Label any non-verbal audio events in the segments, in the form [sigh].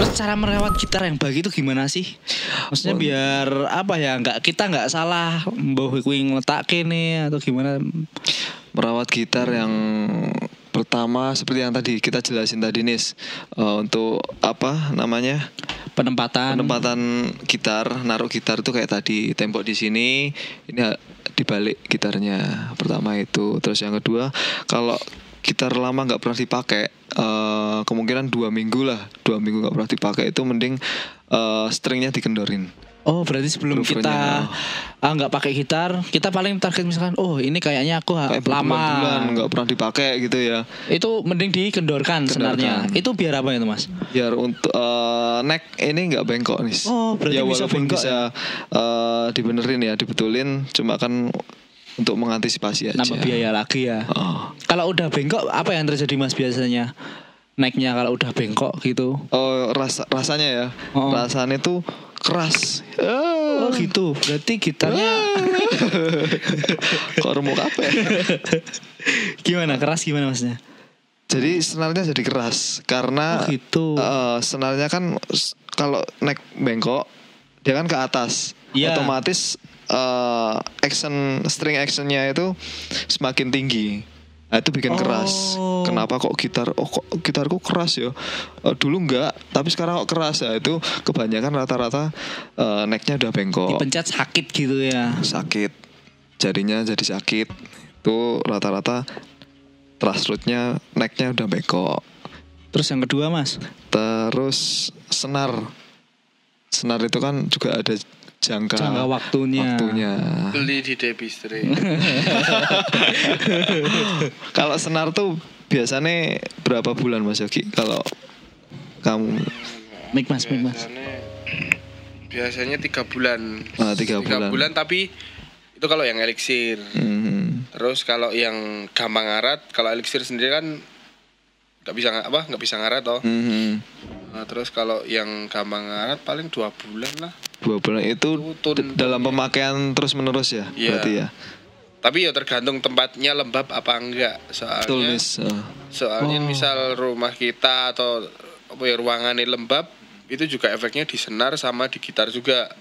Terus cara merawat gitar yang baik itu gimana sih? Maksudnya biar apa ya? Nggak kita nggak salah mbah kuwi ngletak nih atau gimana? merawat gitar yang pertama seperti yang tadi kita jelasin tadi Nis Eh, untuk apa namanya Penempatan. penempatan gitar naruh gitar itu kayak tadi tembok di sini ini dibalik gitarnya pertama itu terus yang kedua kalau gitar lama nggak pernah dipakai eh, kemungkinan dua minggu lah dua minggu nggak pernah dipakai itu mending eh, stringnya dikendorin Oh berarti sebelum kita ah, nggak pakai gitar, kita paling target misalkan, oh ini kayaknya aku kayak lama. nggak pernah dipakai gitu ya Itu mending dikendorkan sebenarnya. Itu biar apa itu mas? biar untuk eh, neck ini nggak bengkok nih. Oh, berarti ya bisa bengkok bisa eh, dibenerin ya, dibetulin, cuma kan untuk mengantisipasi aja. Nambah biaya lagi ya. Oh. Kalau udah bengkok, apa yang terjadi mas biasanya? Naiknya kalau udah bengkok gitu. Oh, rasa rasanya ya, Oh. rasanya tuh keras. Oh gitu. Berarti gitarnya [laughs] Kok remuk apa ya? [laughs] gimana? Keras gimana masnya? Jadi senarnya jadi keras karena Oh, gitu. eh, senarnya kan kalau neck bengkok dia kan ke atas, Iya. otomatis eh, action string actionnya itu semakin tinggi. Nah, itu bikin keras. Oh. Kenapa kok gitar? Oh kok gitarku keras ya? Eh, dulu enggak, tapi sekarang kok keras ya? Itu kebanyakan rata-rata eh, necknya udah bengkok, Dipencet sakit gitu ya. sakit, jadinya jadi sakit. Itu rata-rata truss rootnya necknya udah bengkok. Terus yang kedua mas? Terus senar. Senar itu kan juga ada jangka, Jangka waktunya. waktunya. Beli di Debistri. [laughs] [laughs] Kalau senar tuh biasanya berapa bulan Mas Yogi? Kalau kamu Mik mas, mik mas. Biasanya, tiga bulan. Ah, tiga bulan. tapi itu kalau yang elixir. hmm, Terus kalau yang gampang ngarat, kalau elixir sendiri kan nggak bisa apa nggak bisa ngarat toh. hmm, Nah, terus kalau yang gampang ngarat paling dua bulan lah. Dua bulan itu dalam pemakaian terus menerus ya Iya. berarti ya. Tapi ya tergantung tempatnya lembab apa enggak. Soalnya Betul Miss. Ah. soalnya Oh. misal rumah kita atau apa ya ruangannya lembab itu juga efeknya di senar sama di gitar juga.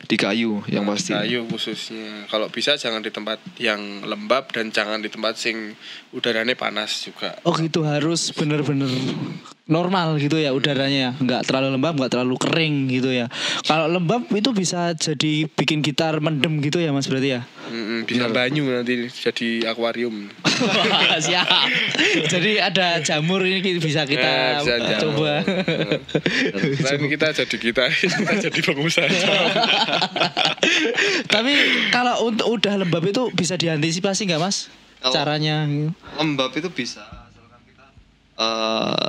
di kayu yang Nah, pasti. Kayu khususnya. Kalau bisa jangan di tempat yang lembab dan jangan di tempat sing udaranya panas juga. Oh gitu harus bener-bener normal gitu ya udaranya. Nggak terlalu lembab nggak terlalu kering gitu ya. Kalau lembab itu bisa jadi bikin gitar mendem gitu ya mas berarti ya? Mm-mm, bisa banyu nanti jadi akuarium. [laughs] siap. Jadi ada jamur ini bisa Eh, kita bisa jamur. coba. Selain kita jadi kita, [laughs] kita jadi pengusaha. tapi kalau untuk udah lembab itu bisa diantisipasi nggak mas? Kalau- caranya. Lembab itu bisa asalkan kita eh,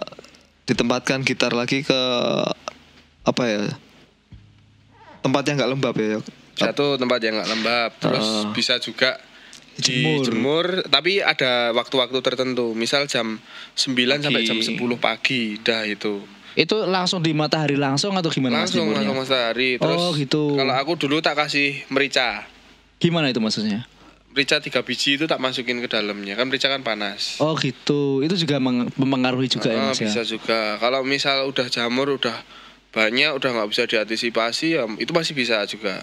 ditempatkan gitar lagi ke apa ya tempat yang nggak lembab ya. Satu tempat yang nggak lembab, terus Ah. bisa juga Dijemur. dijemur, tapi ada waktu-waktu tertentu. Misal jam 9 sampai jam Pagi. 10 pagi, dah itu. itu langsung di matahari langsung atau gimana langsung langsung matahari. Terus Oh, gitu. kalau aku dulu tak kasih merica. gimana itu maksudnya Merica tiga biji itu tak masukin ke dalamnya. Kan merica kan panas. oh gitu itu juga mempengaruhi juga ya Ah, mas ya bisa juga. Kalau misal udah jamur udah banyak udah nggak bisa diantisipasi ya itu masih bisa juga.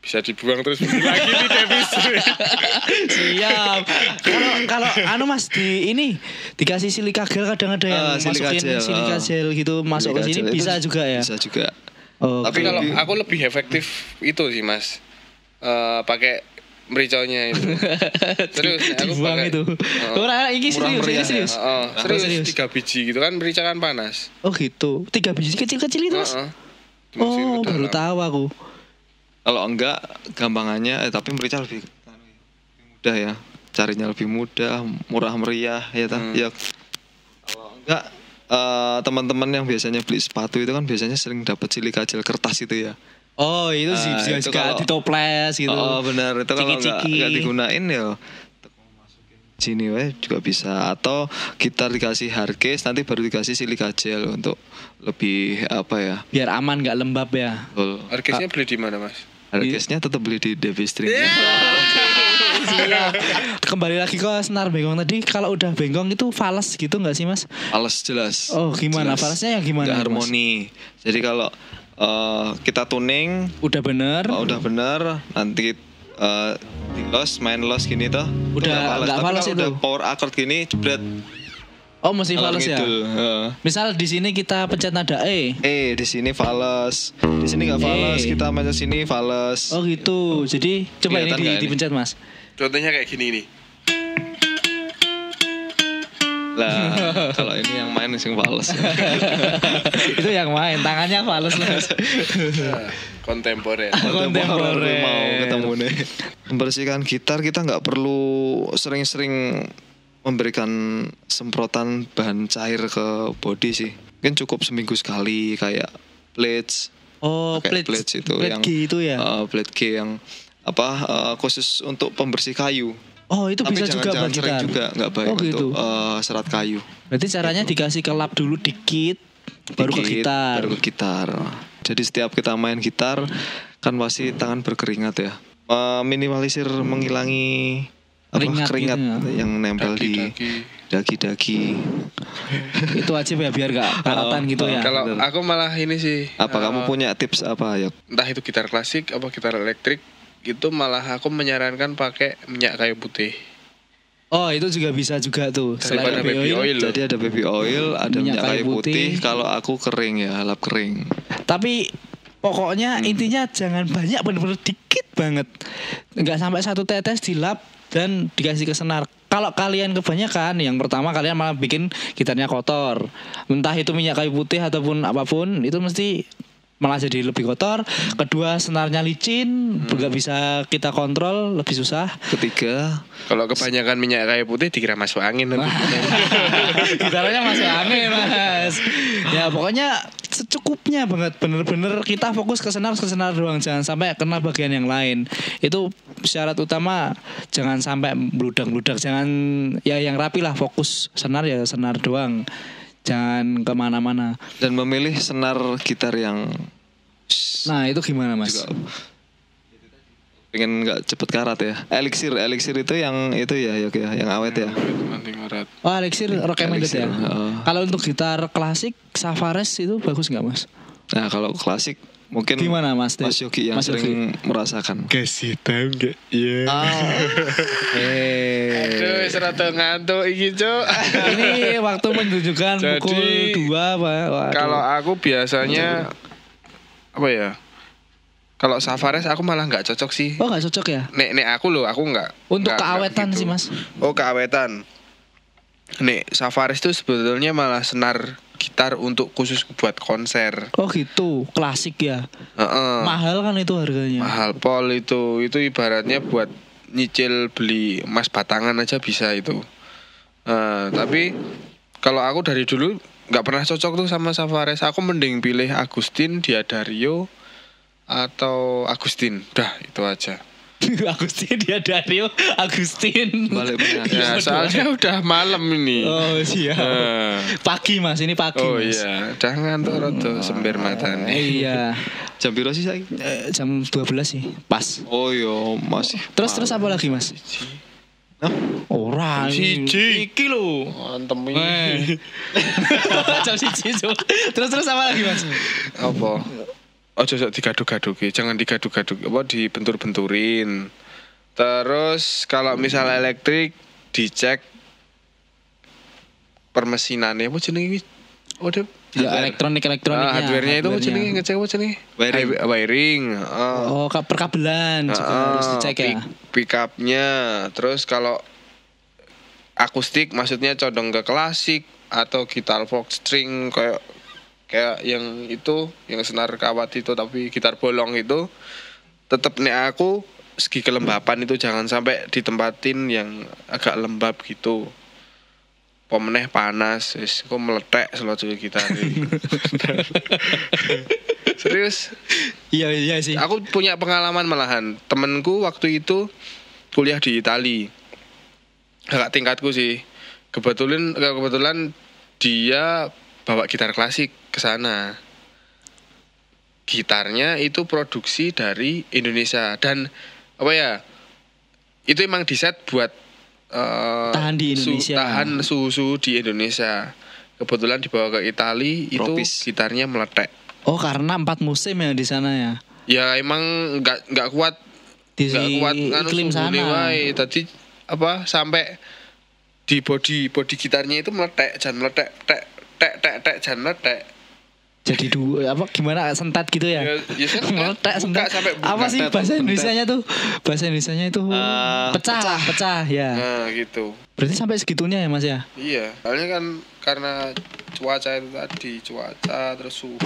Bisa dibuang terus beli lagi di Davis. [laughs] Siap. Kalau kalau anu Mas di ini dikasih silika gel kadang ada yang Ah, silika masukin gel, silika ah. gel gitu masuk ke Silika sini gel itu bisa juga ya. Bisa juga. Oh, Tapi kalau aku lebih efektif itu sih mas, Eh, pakai mericanya itu. [laughs] Serius, nih, aku dibuang pakai- itu. Oh. Ora ini Murah serius, ini meriah ya. serius. Oh, serius, serius. tiga biji gitu kan merica kan panas. Oh gitu. Tiga biji kecil-kecil itu Mas. Heeh. Dimasukin Oh, baru tahu aku. Kalau enggak gampangannya eh, tapi merica lebih, lebih mudah ya. Carinya lebih mudah, murah meriah ya ta? Hmm. Ya. Kalau enggak eh, teman-teman yang biasanya beli sepatu itu kan biasanya sering dapat silika gel kertas itu ya. Oh, itu sih Ah, juga, kalau- ditoples gitu. Oh benar itu kalau nggak Ciki-ciki. nggak digunain ya sini weh juga bisa atau kita dikasih hard case nanti baru dikasih silika gel untuk lebih apa ya Biar aman nggak lembab ya. betul Harganya beli di mana mas? hard case nya tetap beli di Devi String Iya. Siap. Kembali lagi ke senar bengong tadi. Kalau udah bengong itu fals gitu nggak sih mas? Fals jelas. Oh, gimana? Jelas. Falsnya yang gimana, Mas? harmoni. Jadi kalau eh, kita tuning Udah bener. oh, udah bener nanti eh, di los main los gini tuh Udah nggak fals itu. udah power accord gini jebret Oh mesti ngalor fals ya. Heeh. Misal di sini kita pencet nada E. Eh di sini fals, di sini nggak fals, Eh. kita macam sini fals. Oh gitu. Jadi coba ini Kelihatan di, ini? dipencet mas. Contohnya kayak gini nih. Lah kalau ini yang main sing fals. [laughs] itu yang main. Tangannya fals mas. Nah, [laughs] kontemporer. Kontemporer. Mau ketemu nih. Membersihkan gitar kita nggak perlu sering-sering memberikan semprotan bahan cair ke body sih. Mungkin cukup seminggu sekali kayak plates, Oh pakai plate, plates itu plate yang G itu ya. eh, plate G yang apa eh, khusus untuk pembersih kayu. Oh itu Tapi bisa jangan, juga jangan juga nggak baik Oh gitu. untuk eh, serat kayu. Berarti caranya dikasih ke lap dulu dikit, baru ke Dikit, gitar. Baru ke gitar. Jadi setiap kita main gitar kan pasti tangan berkeringat ya. Eh, minimalisir menghilangi apa, Keringat keringat, gitu yang nempel di Daki-daki. [laughs] itu wajib ya biar gak karatan Oh, gitu oh, ya. Kalau aku malah ini sih. Apa eh, kamu punya tips apa ya? entah itu gitar klasik apa gitar elektrik itu malah aku menyarankan pakai minyak kayu putih Oh itu juga bisa juga tuh. Daripada Selain baby oil. loh. Jadi ada baby oil, ada minyak, kayu putih. Kalau aku kering ya, lap kering. Tapi pokoknya Hmm. intinya jangan banyak bener-bener dikit banget. Nggak sampai satu tetes dilap dan dikasih ke senar. Kalau kalian kebanyakan, yang pertama kalian malah bikin gitarnya kotor. Entah itu minyak kayu putih ataupun apa pun, itu mesti malah jadi lebih kotor. Kedua senarnya licin, Hmm. nggak bisa kita kontrol, lebih susah. Ketiga, kalau kebanyakan minyak kayu putih dikira masuk angin nanti. [laughs] Masuk angin mas. Ya pokoknya secukupnya banget. Bener-bener kita fokus ke senar ke senar doang. Jangan sampai kena bagian yang lain. Itu syarat utama Jangan sampai bludak-bludak Jangan ya yang rapi lah Fokus. Senar ya senar doang Jangan ke mana-mana dan memilih senar gitar yang Nah itu gimana mas? juga pengen nggak cepet karat ya. Elixir, elixir itu yang itu ya, ya, ya yang awet ya. nanti ngarat Oh Elixir recommended Elixir, ya heeh. Kalau untuk gitar klasik Savares itu bagus nggak mas? Nah kalau klasik mungkin Gimana, Mas? Mas Yogi yang Mas sering merasakan. kasih tahu nggak iya Eh. Aduh serata ngantuk iki cok [laughs] ini waktu menunjukkan Jadi, pukul dua pak. Waduh. kalau aku biasanya apa ya? Kalau Savares aku malah nggak cocok sih. Oh nggak cocok ya? Nek nek aku loh aku nggak untuk nggak keawetan gitu. sih mas. Oh keawetan. Nek Savares itu sebetulnya malah senar gitar untuk khusus buat konser. Oh gitu. Klasik ya? Heeh. mahal kan itu harganya? Mahal pol itu. Itu ibaratnya buat nyicil beli emas batangan aja bisa itu. Eh, tapi kalau aku dari dulu nggak pernah cocok tuh sama Savares aku mending pilih Agustin Diadario atau Agustin. Dah itu aja. [laughs] Agustin dia Dario Agustin. Balik penyakit. [laughs] ya soalnya udah malam ini. Oh siap. Eh, pagi mas ini pagi oh mas. iya. Jangan tuh rodo sember matane. Iya [laughs] Jam piro sih saya? Eh, jam 12 sih. Pas. Oh yo masih. terus terus apa lagi mas? Hah? Ora Siji. iki lho. Mantep Eh. [laughs] jam siji terus terus apa lagi mas? Apa? Ojo sok digaduk-gaduki jangan digaduk-gaduk apa dibentur-benturin. Terus kalau misalnya elektrik dicek permesinannya. Apa jenenge oh deh ya elektronik elektroniknya Ah, hardware-nya itu hardware-nya. jenenge ngecek apa jenenge Wiring. Hi- wiring heeh. Oh, ka- perkabelan juga Heeh, harus dicek ya. pick- up-nya terus kalau akustik maksudnya condong ke klasik atau gitar fox string kayak kayak yang itu yang senar kawat itu tapi gitar bolong itu tetap nek aku segi kelembapan itu jangan sampai ditempatin yang agak lembab gitu pemeneh panas wis kok meletek selalu gitar [laughs] serius Iya iya sih. Aku punya pengalaman malahan. Temenku waktu itu kuliah di Itali. Kakak tingkatku sih. Kebetulan kebetulan dia bawa gitar klasik ke sana. Gitarnya itu produksi dari Indonesia dan apa ya? itu emang diset buat eh, Tahan di su- Indonesia. tahan suhu di Indonesia. Kebetulan dibawa ke Itali itu gitarnya meletek. Oh karena empat musim ya di sana ya. Ya emang nggak nggak kuat Di nggak kuat nganu iklim sana. wae. Tadi apa sampai di body body gitarnya itu meletek, jangan meletek, tek tek tek tek jangan meletek. Jadi dua apa gimana sentat gitu ya? Ya, ya sentat. Buka sentat. sampai buka. Apa sih bahasa sentat. Indonesianya tuh? Bahasa Indonesianya itu Eh, pecah, pecah, ya. Nah gitu. Berarti sampai segitunya ya Mas ya? Iya, soalnya kan karena cuaca itu tadi, cuaca terus suhu.